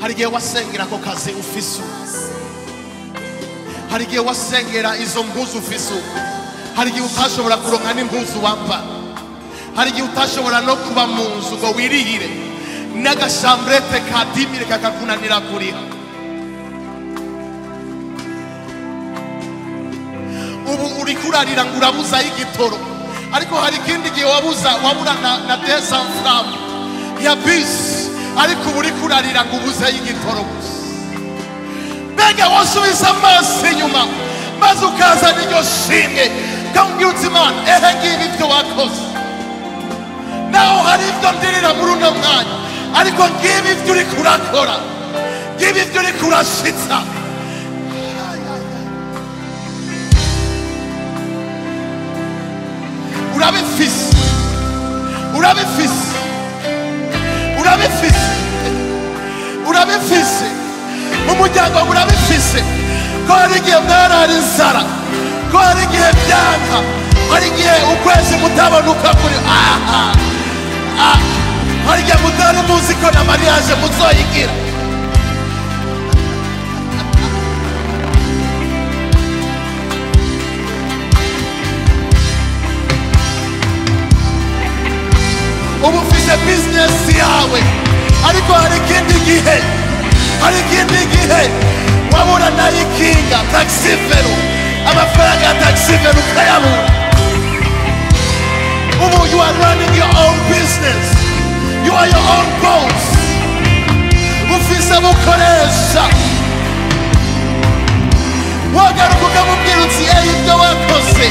hari igihe wasengera ako kazi ufise hari igihe wasengera izo mpuzu ufise hari igihe utashobora kuronka n'impuzu wambara hari igihe utashobora no kuba mu nzu ngo wirihire. N'agashamburete ka dimire kakakunanira kuriha ubu uri kurarira ngo urabuzayo igitoro. Ariko hari ikindi gihe wabuza wabura na, desanframu ya bisi ariko ubu uri kurarira ngo ubuzeyo igitoro gusa. Mbega wasubiza amaso inyuma maze ukazana iryo shimwe ukambwira imana ehe ngibi ibyo wakoze. Naho hari ibyo ndirira muri uno mwanya ariko ngibi ibyo uri kurakora ngibi ibyo uri kurashitsa. Urabifise urabifise. Urabifise. Urabifise. Mu muryango urabifise. Ko hari igihe mwarara inzara. Ko hari igihe byanka hari igihe ukwezi mutabonuka kuri aha. Ah. hari igihe mutari muzi ko na mariage muzoyigira ubu ufite bizinesi yawe. Ariko hari ikindi gihe hari ikindi gihe wabura nayo ikinga tagisivero amafaranga ya ukayabura. Ubu you are running your own business. You are your own boss. Ufise bukoresha wagaruka ukamubwira uti eyi ibyo wakoze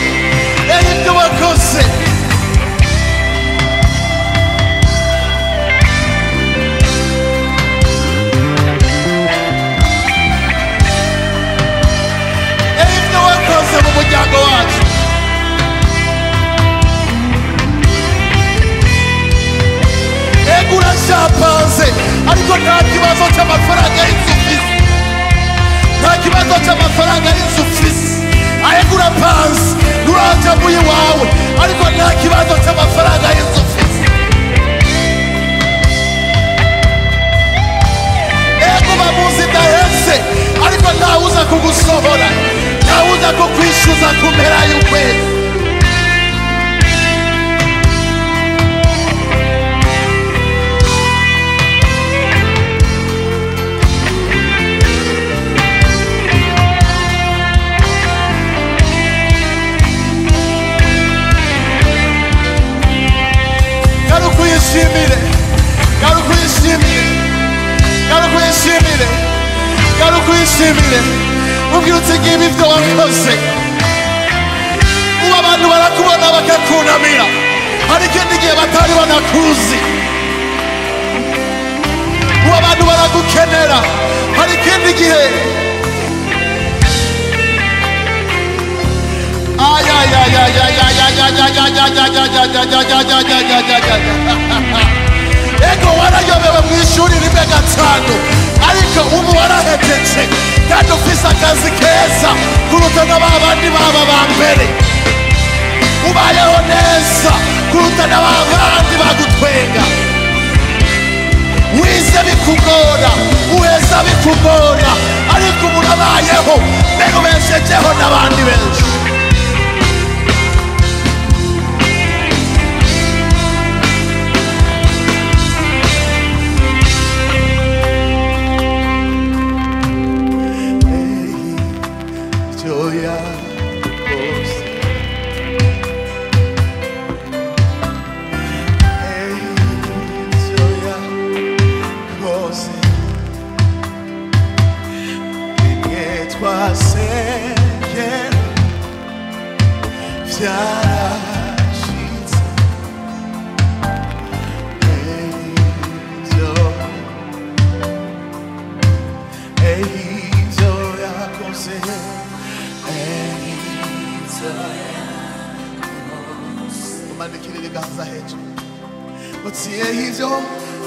eyi ibyo wakoze wakoze mu muryango wacu ego urashapanze ariko nta kibazo cy'amafaranga y'inzu ufise nta kibazo cy'amafaranga y'inzu ufise ahego urapanze nturaja mu iwawe ariko nta kibazo cy'amafaranga y'inzu ego bamuzi idaheze ariko ntawuza kugusohora causa cu Cristuza cum era iubesc Quero conhecer, mire. Né? Quero conhecer, mire. Quero conhecer, mire. Né? Quero conhecer, mire. Né? Ngibi ibyo wakoze ubu abantu barakubona bakakunamira. Hari ikindi batari banakuzi. Ubu abantu baragukenera. Hari ikindi ego warayobewe mu ishuri rimwe gatanu ariko ubu warahejeje kandi ufise akazi keza kuruta na ba bandi baba ba mbere. Ubayeho neza kuruta na ba bandi bagutwenga. Wize bikugora uheza bikugora ariko umuntu abayeho mbega ubeshejeho n'abandi benshi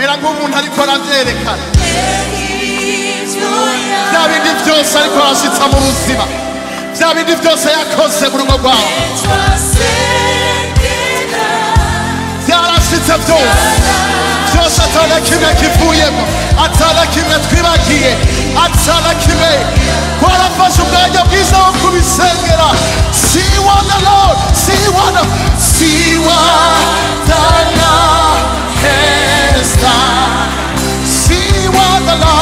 mera nk'umuntu ariko aravyerekana bya bindi byose ariko arashitsa mu buzima bya bindi byose yakoze mu rugo rwawe byarashitse byose byose atana kimwe kivuyemo atana kimwe twibagiye atana kimwe bwiza wo kubisengera see what the see what the this. See what the Lord.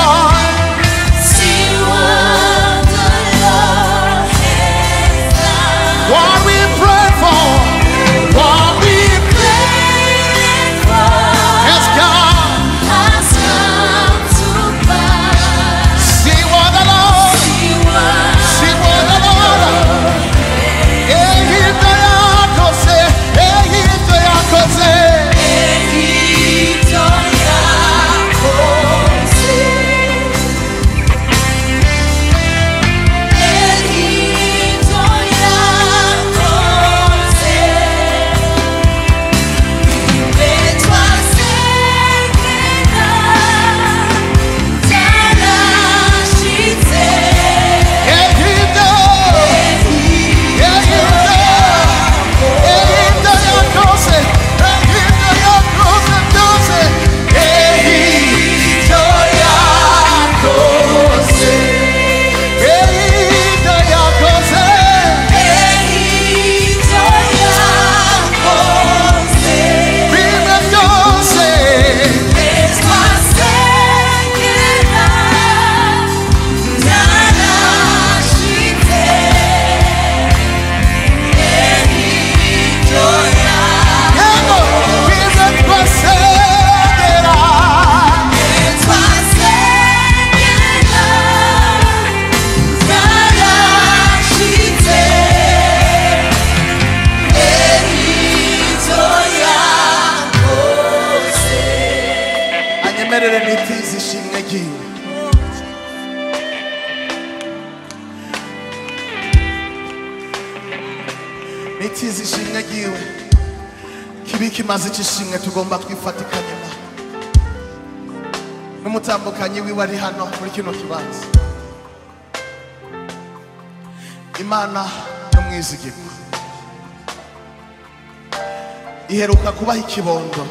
Iheruka kubaha ikibondo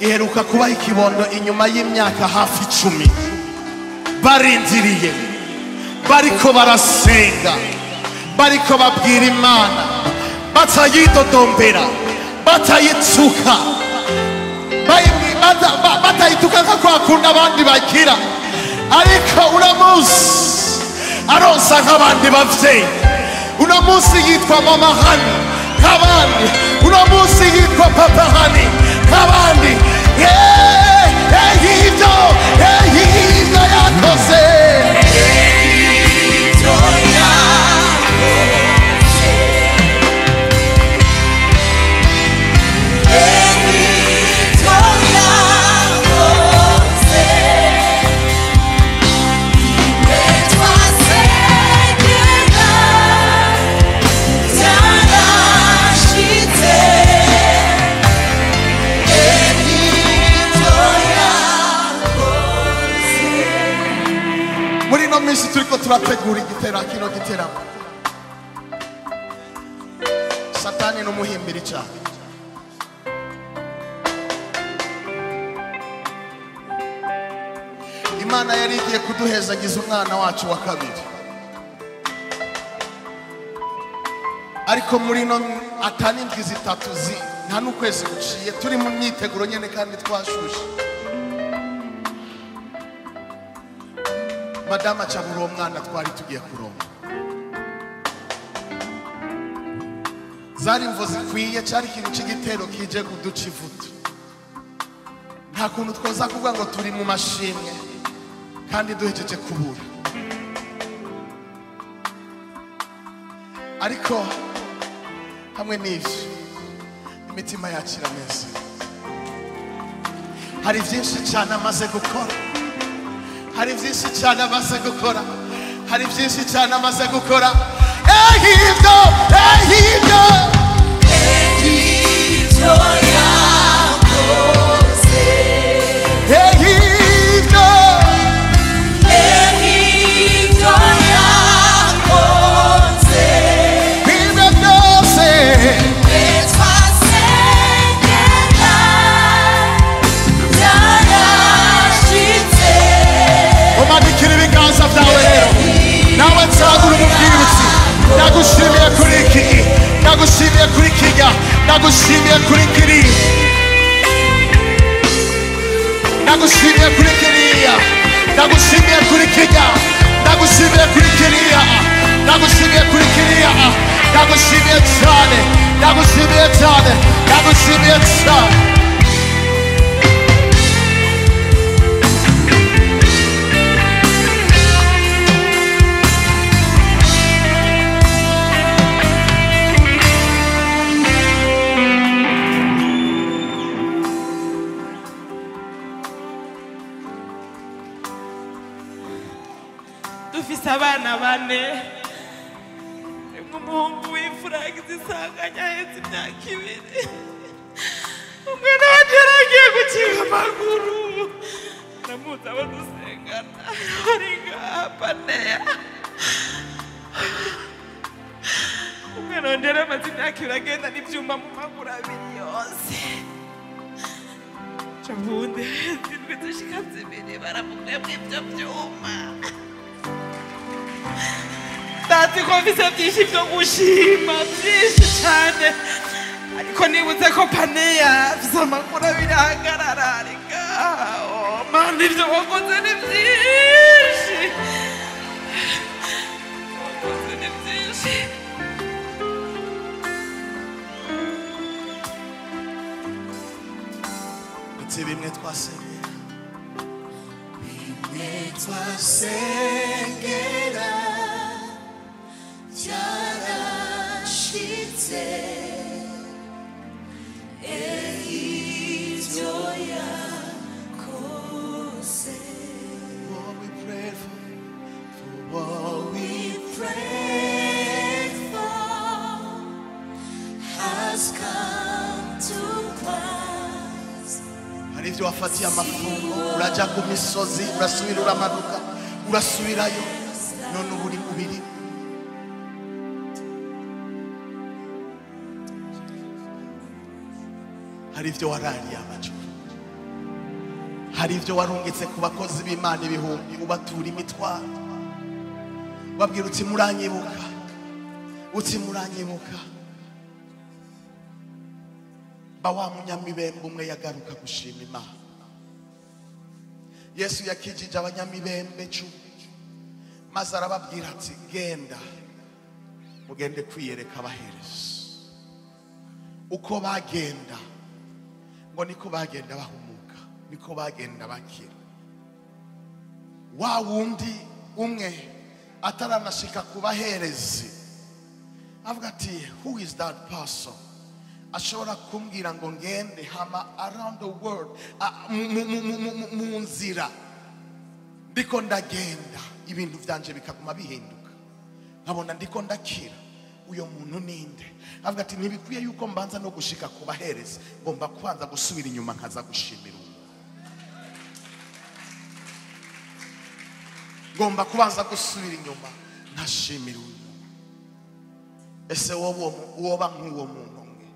iheruka kubaha ikibondo inyuma y'imyaka hafi icumi. Barindiriye. Bariko barasenga. Bariko babwira imana. Batayidodombera. Batayitsuka batayituka nka kwa kundi abandi bagira. Ariko uno munsi aronsa nk'abandi bavyeyi. unamusigitwa mamahani nk'abandi unamusigitwa papahani nk'abandi ehibyo ehibyo yakoze ehibyo turategura igitera kino giteramo satani n'umuhimbira icyaha imana yari igiye kuduhezagiza umwana wacu wa kabiri. Ariko muri no atani indwi zitatu zi nta n'ukwezi guciye turi mu myiteguro nyine kandi twashushe. Madamu acabura uwo mwana twari tugiye kuronka zari imvo zikwiye cyari ikintu cy'igitero kije kuduca ivutu nta kuntu twoza kuvuga ngo turi mu mashimwe kandi duhejeje kubura. Ariko hamwe n'ibyo imitima yacu irameze hari byinshi cyane amaze gukora. Hari byinshi cyane amaze gukora. Hari byinshi cyane amaze gukora. Ehibyo ehibyo Egipto yakoze nagushimiye kuri iki gihe nagushimiye kuri iki gihe nagushimiye kuri kiriya nagushimiye kuri kiriya nagushimiye kuri kijya nagushimiye kuri kiriya nagushimiye kuri kiriya nagushimiye cyane nagushimiye cyane nagushimiye cyane Amen. Mungu ifuragisi sanganya ezi myaka ibiri umwana watera agiye gukinga amaguru aramuzi abo dusengana ari ngaha paneya umwana wandera amaze imyaka ibiri agenda n'ibyuma mu maguru abiri yose ubundi zirwi dushika zibiri baramugwemo ibyo byuma ndadzikomisa kuti ichivyokushima zvizhi chane koniudzeko paneya zamakuravira angarararikawo mani zvowakodzeni bzizhi wakodzeni bzizhi Timine toi Seigneur. Timine. wafatia amafungo urajya ku misozi urasubira uramanuka urasubirayo none ubu uri kubirira hari ibyo warariye amajoro hari ibyo warungitse ku bakozi b'imana ibihumbi ubatura imitwaro. Babwira uti muranyibuka uti muranyibuka. Ba wa munyamibembe umwe yagaruka gushima imana. Yesu yakijije abanyamibembe cumi maze arababwira ati genda mugende kwiyereka abahereza uko bagenda ngo niko bagenda bahumuka niko bagenda bakira. Wa wundi umwe ataranashika ku baherezi avuga ati who is that person? Ashobora kumbwira ngo ngende hama around the world mu- nzira. Ndiko ndagenda. Ibintu byanje bikaguma bihinduka. Nkabona ndiko ndakira. Uyo muntu ninde? Avuga ati ntibikwiye yuko mbanza no gushika ku baherezi. Ngomba kubanza gusubira inyuma nkaza gushimira uwo ngomba kubanza gusubira inyuma nkashimira uyu ese woba nk'uwo muntu mwe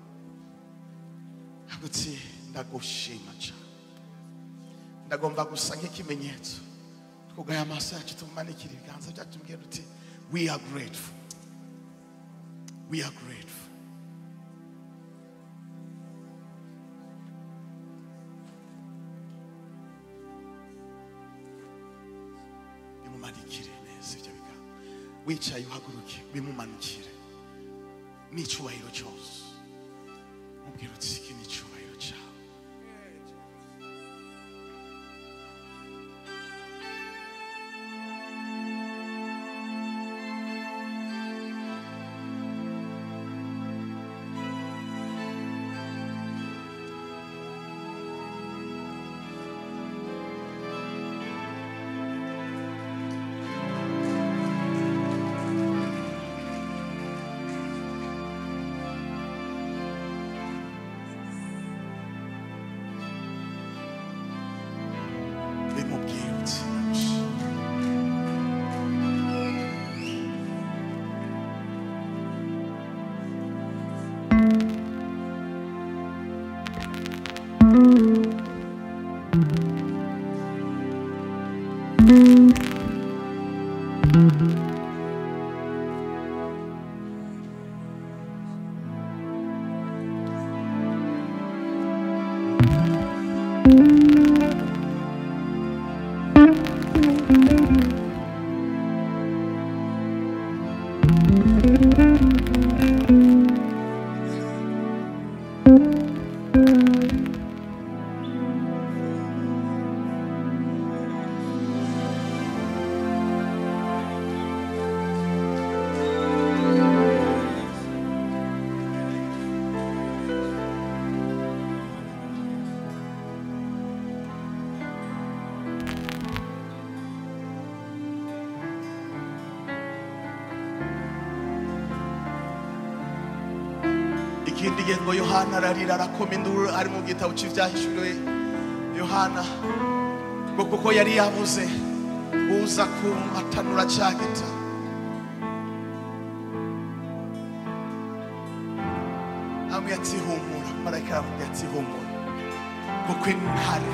aguti ndagushima cyane. Ndagomba gusa nk'ikimenyetso. Twugaya amaso yacu tumanikira ibiganza byacu tubwira uti we are grateful. We are grateful. Wicaye uhaguruke bimumanukire n'icyubahiro cyose mubwira uti iki ni gihe ngo yohana ararira arakoma induru ari mu gitabo cy'ibyahishuriwe yohana ngo kuko yari yabuze uza kumatanura cya gita. Amwe ati humura marayika aramubwira ati humura kuko intare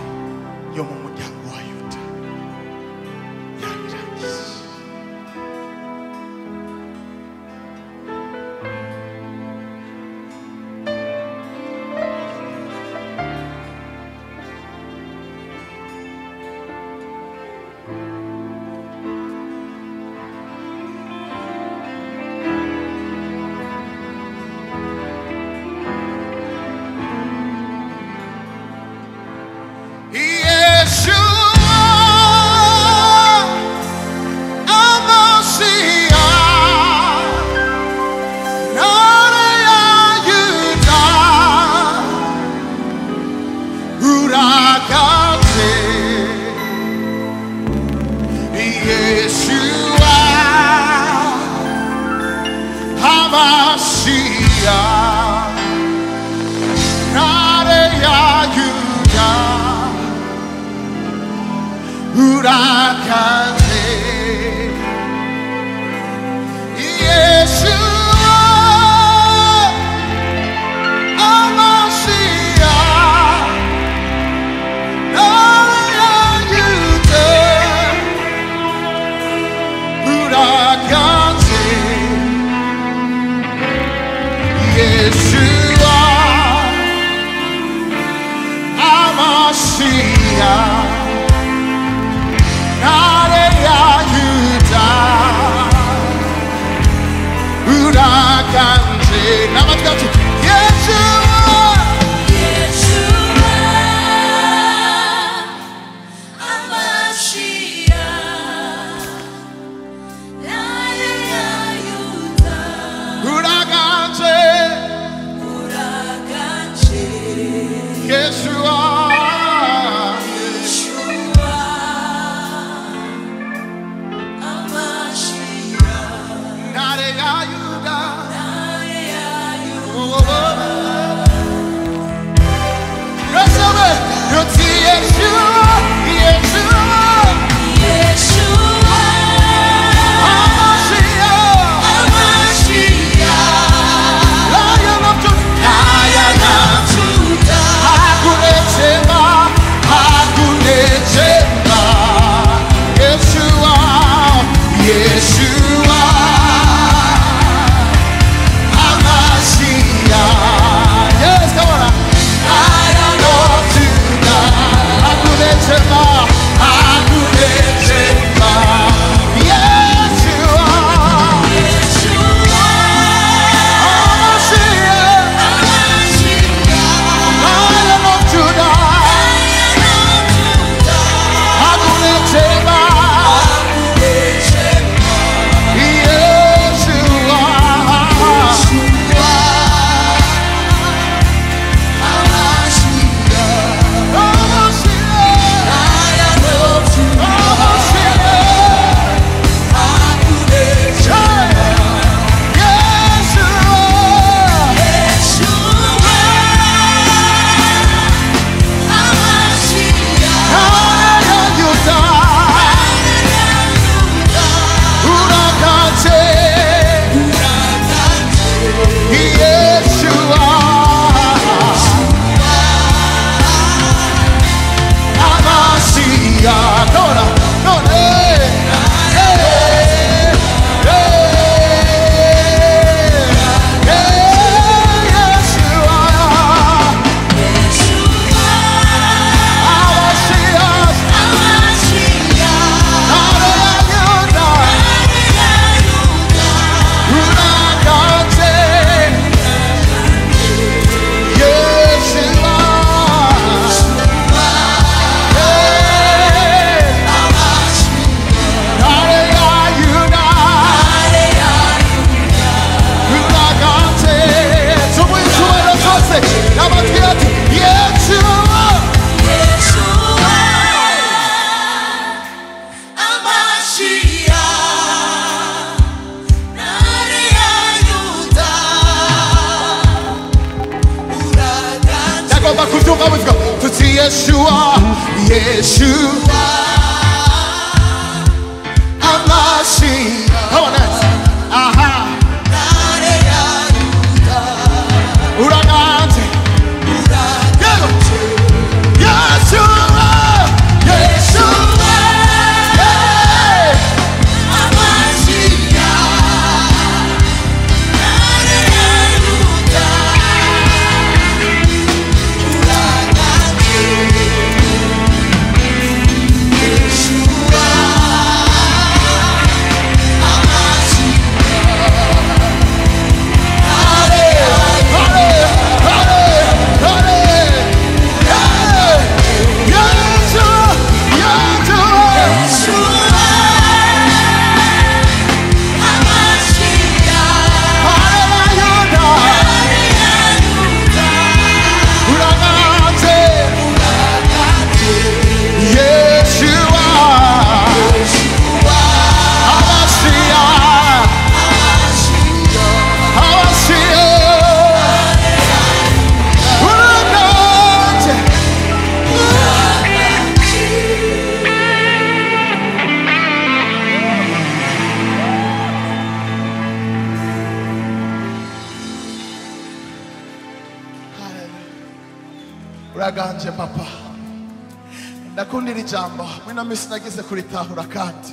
minsi nagize kuritahura kandi.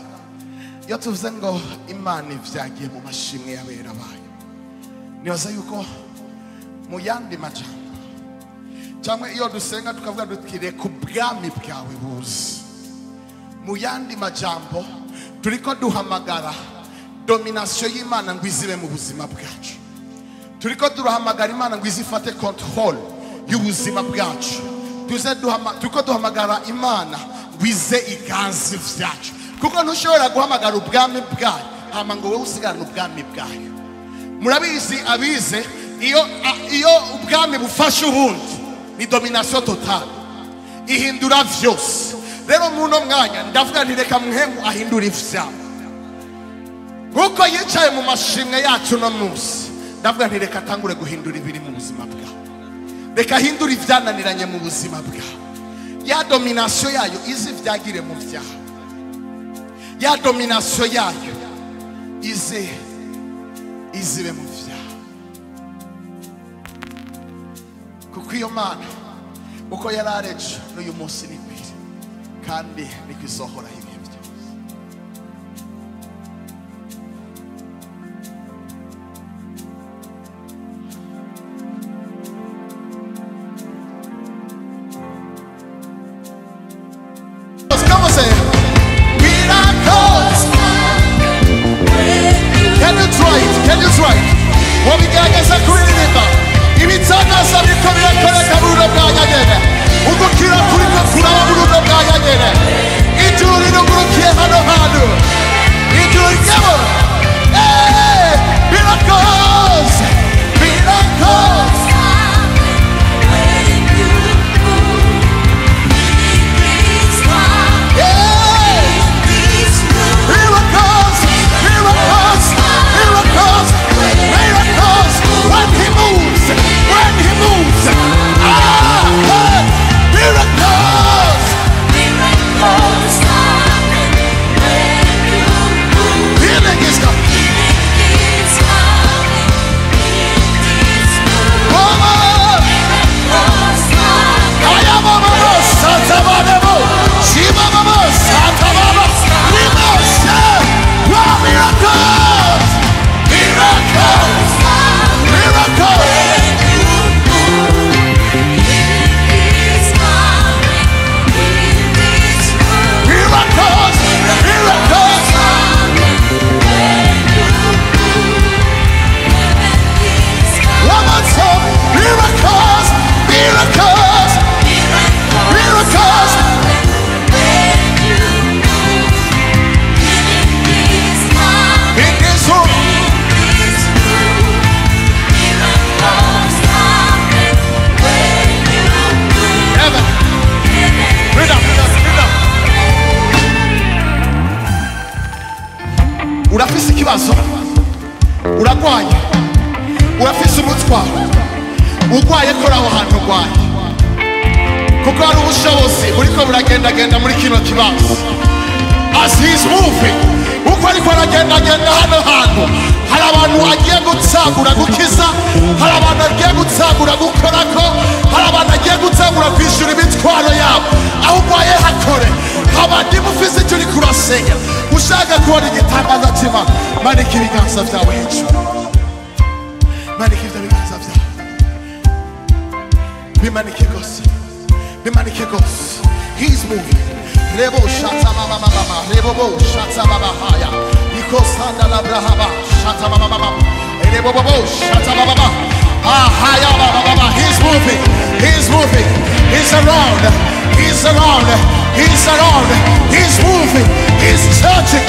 Iyo tuvuze ngo imana ivyagiye mu mashimwe y'abera bayo. Nibaza yuko mu yandi majambo cyangwa iyo dusenga tukavuga duti reka ubwami bwawe buze mu yandi majambo turiko duhamagara dominasiyo y'imana ngo izibe mu buzima bwacu. Turiko turahamagara imana ngo izifate control y'ubuzima bwacu. Tuze turiko duhamagara imana ngo ize iganze vyacu. Kuko ntushobora guhamagara ubwami bwayo. Hama ngo wowe usigarane ubwami bwayo. Murabizi abize iyo iyo ubwami bufashe ubundi ni dominasiyo totale. Ihindura vyose. Rero muno mwanya ndavuga nti reka mwemu ahindura ivyabo nk'uko yicaye mu mashimwe yacu no munsi ndavuga nti reka atangure guhindura ibiri mu buzima bwawe. Reka ahindure ibyananiranye mu buzima bwawe ya dominasiyo yayo ize ivyagire mu vyawe ya dominasiyo yayo ize izibe mu vyawe kuko iyo mana uko yari areje n'uyu munsi ni kwiri kandi niko isohoraho ibihe kwishyura imitwaro yabo. Aho urwaye hakore. Abandi mufise icyo uri kurasenya. Ushaka kubona igitangaza kima manika ibiganza byawe hejuru. Manika ibyo biganza byawe. Bimanike rwose bimanike rwose he's moving. Rebo shata mama mama rebo bo shata mama haya. Iko sanda la brahaba shata mama mama. Rebo bo bo shata mama mama he's moving. He's moving. He's around. He's around. He's around. He's moving. He's touching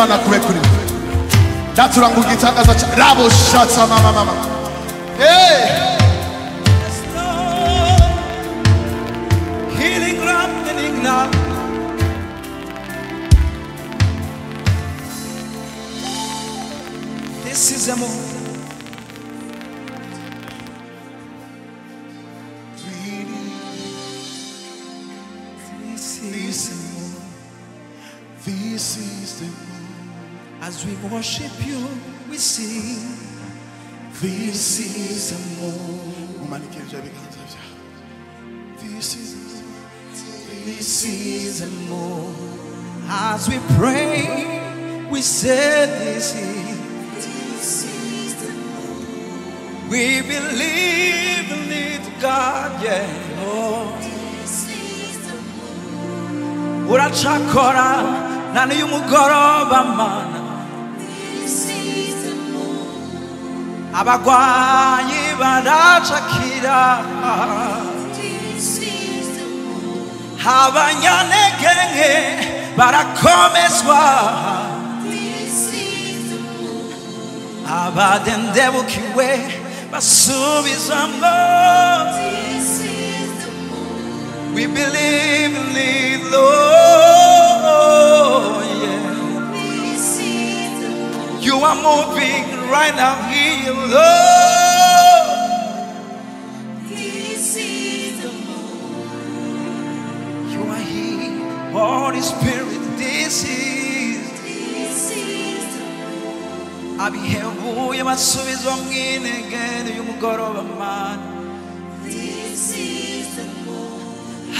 mana kurekure ndaturangurwa itangazo cya rabo shatsa mama mama this is a moment worship you, we sing. This is a moment. This is this is a moment. As we pray, we say this is. This is the moment. We believe in it, God, yeah. Oh. This is the moment. Urachakora, nani umugorova man. Abagwayi baracakira. Abanyantege nke barakomezwa. Abadendebukiwe basubizamwo we believe in it Lord. Yeah. You are moving right now here Lord. This is the moment. you are here. Holy Spirit this is. This is the moment. abihebuye basubizwa mu inegere y'umugoroba mana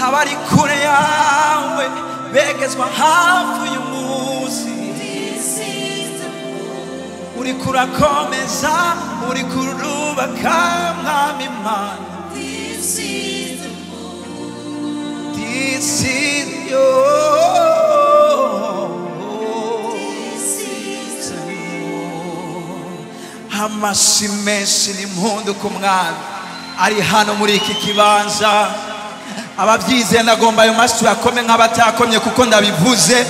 abari kure yawe begezwa hafi uyu uri kurakomeza uri kurubaka mwami mana this is amashyi menshi n'impundu ku mwami. Ari hano muri iki kibanza. Ababyizeye ndagomba ayo mashyi tuyakome nk'abatakomye kuko ndabivuze.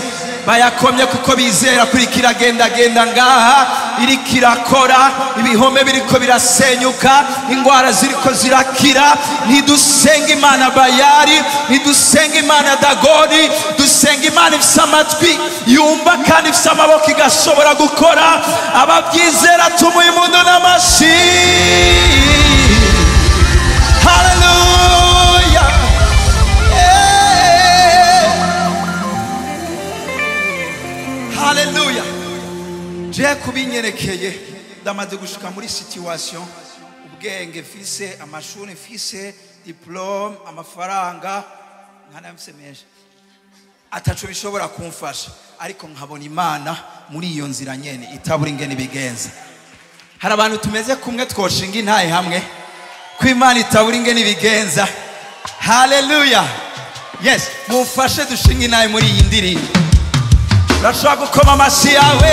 Bayakomye kuko bizera kuri kiragendagenda ngaha iri kirakora ibihome biriko birasenyuka indwara ziriko zirakira. Ntidusenga imana bayari ntidusenga imana dagoni dusenga imana ifise amatwi yumva kandi ifise amaboko igashobora gukora. Ababyizera tumuye umuntu n'amashyi je kubinyerekeye. Ndamaze gushika muri situation. Ubwenge mfise amashuri mfise diplome amafaranga. Nkanamfise menshi. Ataco bishobora kumfasha. Ariko nkabona imana muri iyo nzira nyene. Itabura ingene ibigenza hari abantu tumeze kumwe twoshinga intaye hamwe. Ko imana itabura ingene ibigenza haleluya yes mumfashe dushinga intaye muri iyi ndirimbo. Urashobora gukoma amashyi yawe.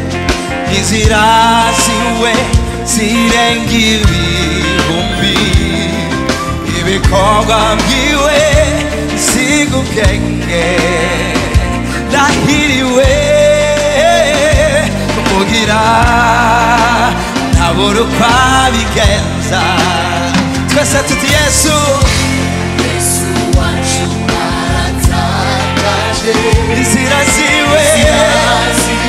Iziraziwe zirengiwe gumbi Ibekogamgiwe sigukenge Lahiriwe kugira ntabura uko abigenza Twese tuti Yesu. Yesu wacu aratakaje Iziraziwe Iziraziwe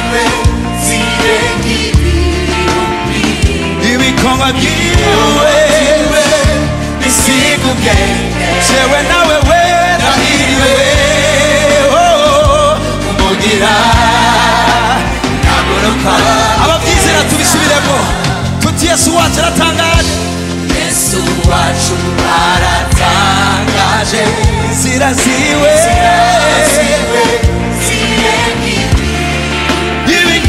ziraziwe ziraziwe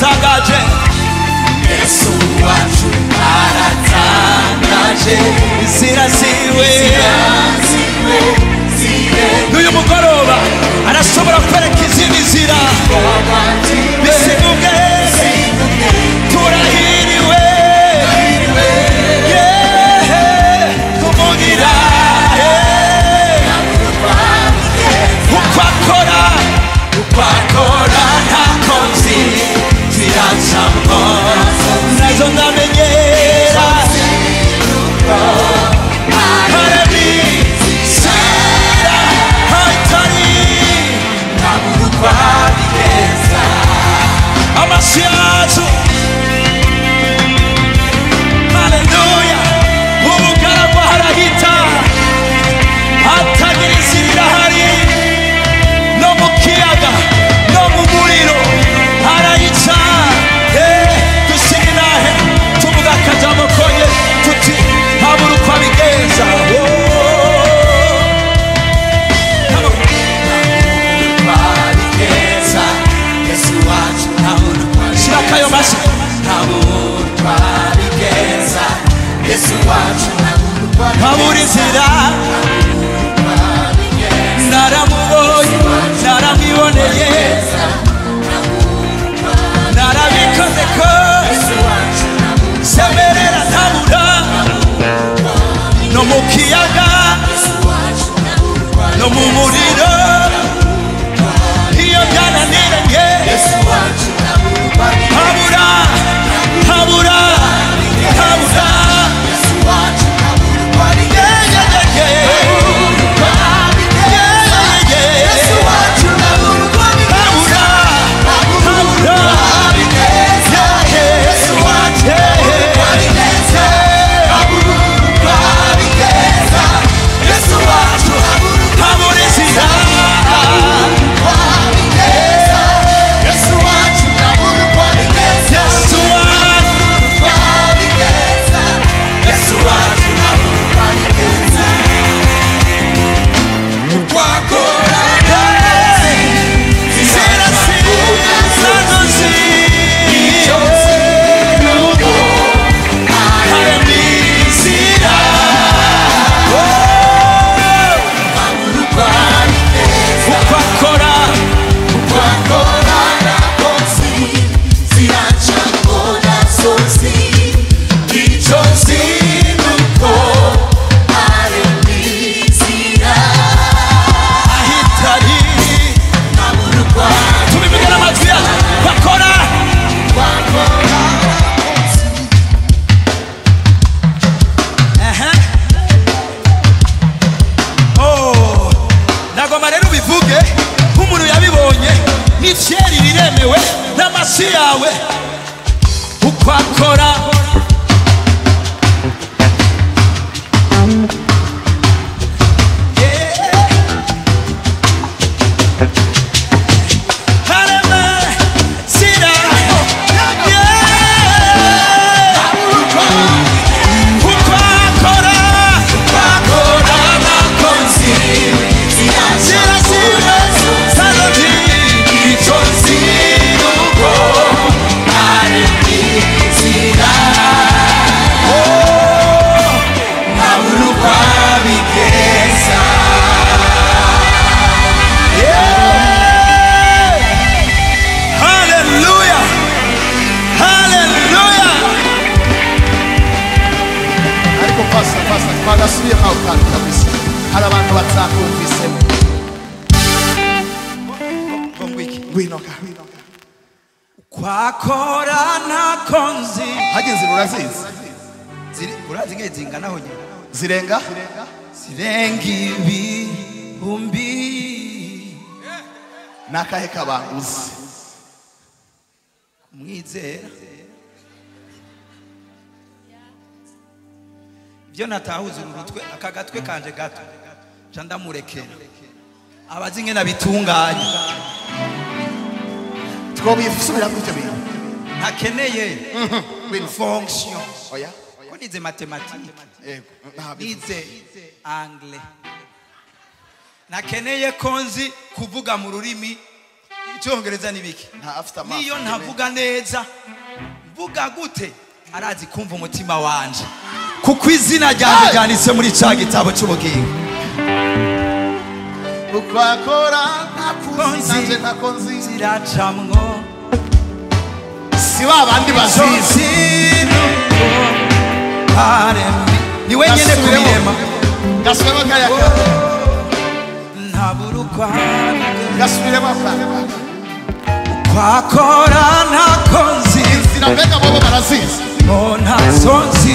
tangatagatagaje Yesu wacu aratangaje inzira ziwe n'uyu mugoroba arashobora que izindi nzira Providência. Amaciado. agatwe kanje gato. Nca ndamurekera. Abazi ingena bitunganye. Twobiye gusubira gute bintu ntakeneye mhm. fonction oya. Ko nize matematike nize angle. Nakeneye ko nzi kuvuga mu rurimi. Icyongereza n'ibiki niyo ntavuga neza. Mvuga gute? Arazi kumva umutima wanje. Kuko izina ryanjye ryanditse muri cya gitabo cy'ubugingo ukwakora akora ntakuzi nzi ziracamwo. Si wa bandi bazizi. Ni wenyine kubirema gasubiremo. akayaga ntabura uko gasubiremo ukwakora ntakonzi inzira mbega bobo barazizi. Ntazo nzi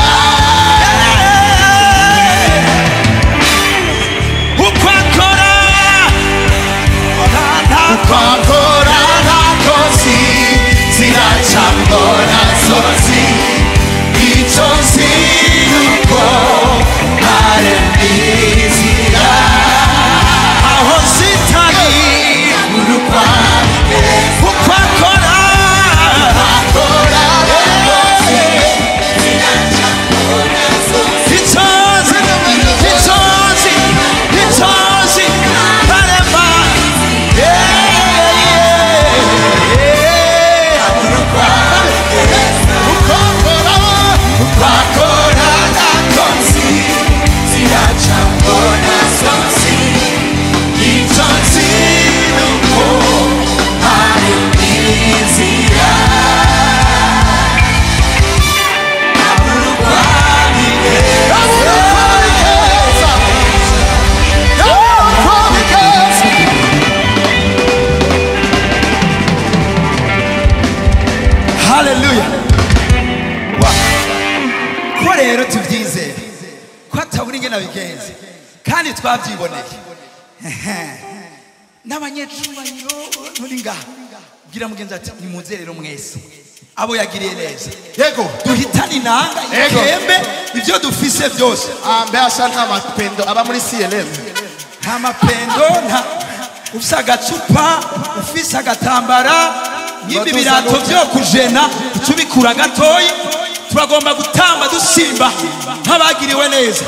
yagiriye neza yego. duhitane inanga ikembe ibyo dufise byose mbese nta mapendo. Aba muri clm nta mapendo nta ufise agacupa ufise agatambara nk'ibi birato byo kujena tubikura ubikura gatoyi turagomba gutamba dusimba nk'abagiriwe neza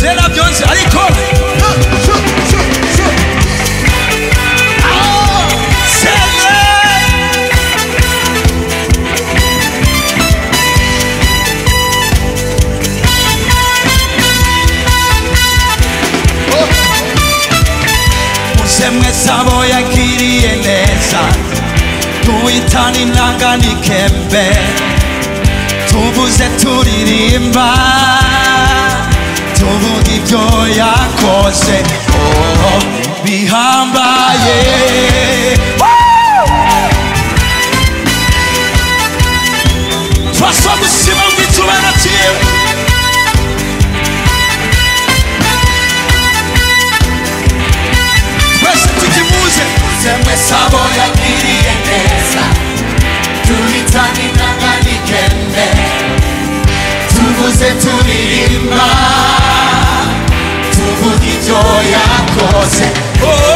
Tena Beyonce alitoka Mwesabu ya kiri eneza Tuitani nanga nikembe Tubuze turirimba tuvuge ibyo yakoze. Oh, bihambaye. Twaswa gusiba ngo itubara cyiwe twese tukimuze mwese abo yagiriye neza. Tulitani nanganikende tuvuze turirimba. moja a Oh.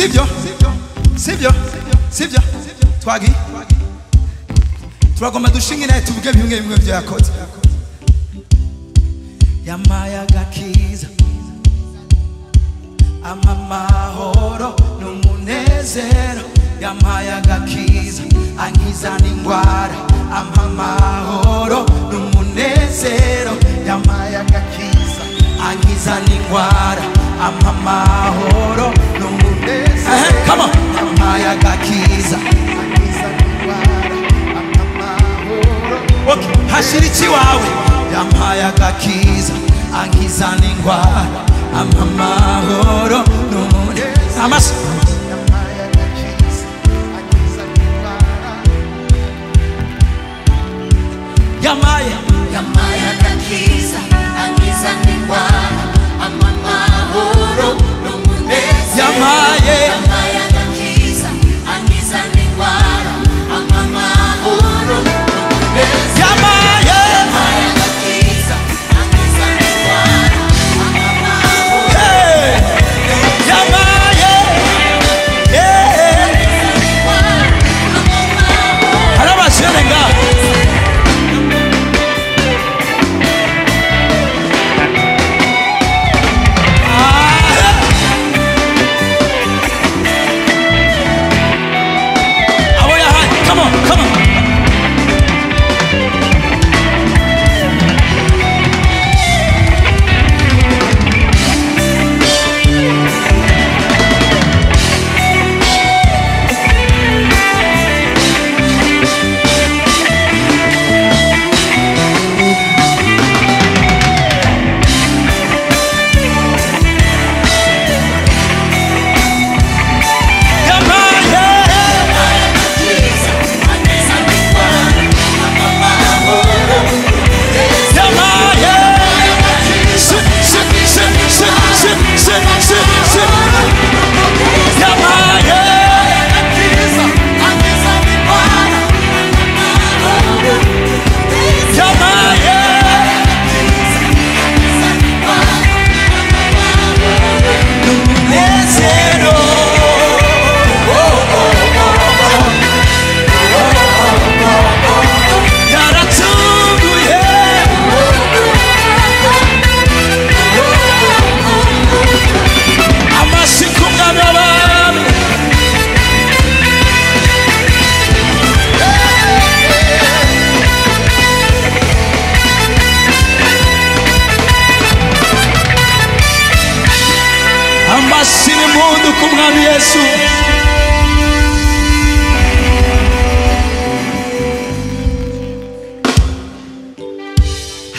Sibyo sibyo sibyo twagiye turagomba dushinga naye tuvuge bimwe bimwe byo yakoze yamaye agakiza amamahoro n'umunezero. Yampaye agakiza ankiza n'indwara. Amamahoro n'umunezero. Yampaye agakiza ankiza n'indwara. Amamahoro n'umunezero Come on. Okay. Hashiriki wawe. Yampayagakiza ankiza n'indwara ampa amahoro n'umure amasa yamaye yamaye agakiza ankiza n'indwara ampa amahoro n'umure yamaye yamaye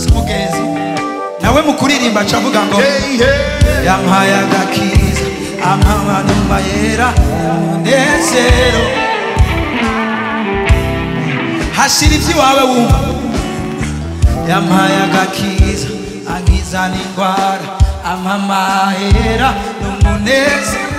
si mugenzi nawe mu kuririmba acavuga ngo yampaye agakiza ampa yera umunezero. Hashira iby'iwawe wumva yampaye agakiza ankiza n'indwara ampa amahera n'umunezero.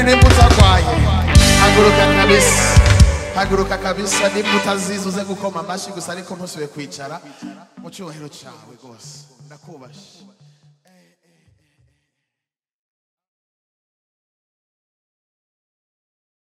Kweli nimba utarwaye haguruka kabisa haguruka kabisa nimba utazizi uze gukoma amashyi gusa ariko ntusubire kwicara. Mu cyubahiro cyawe rwose. Ndakubashye